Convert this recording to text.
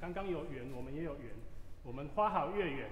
刚刚有缘我们也有缘我们花好月圆。